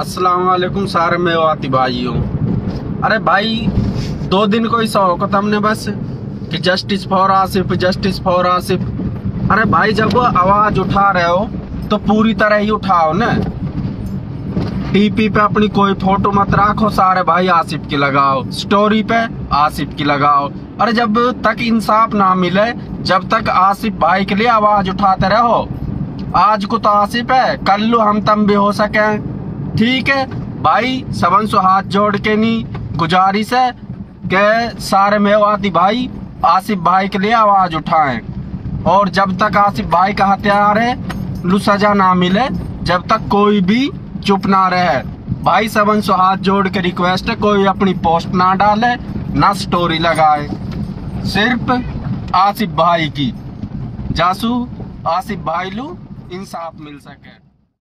अस्सलाम वालेकुम सारे मेवाती भाइयों अरे भाई, दो दिन को ही शौकत हमने बस, कि justice for Asif justice for Asif अरे भाई, जब आवाज़ उठा रहे हो तो पूरी तरह ही उठाओ ना। टीपी पे अपनी कोई फ़ोटो मत रखो, सारे भाई आसिफ की लगाओ। स्टोरी पे आसिफ की लगाओ। अरे जब तक इंसाफ ना मिले, जब तक आसिफ भाई के लिए आवाज़ उठाते रहो, आज को तो आसिफ है कल हम तम भी हो सके। ठीक है। भाई, सबन सो हाथ जोड़ के नी, गुजारिश है के सारे मेवाती भाई, आसिफ भाई के लिए आवाज़ उठाएँ। और जब तक आसिफ भाई का हथियार है लू सजा ना मिले, जब तक कोई भी चुप ना रहे। भाई, सबन सो हाथ जोड़ के रिक्वेस्ट है, कोई अपनी पोस्ट ना डाले, ना स्टोरी लगाए। सिर्फ़ आसिफ भाई की। जासू, आसिफ भाई लू, इंसाफ मिल सके।